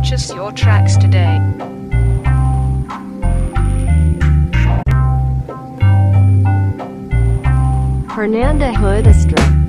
Purchase your tracks today. Fernanda Hood Estrada.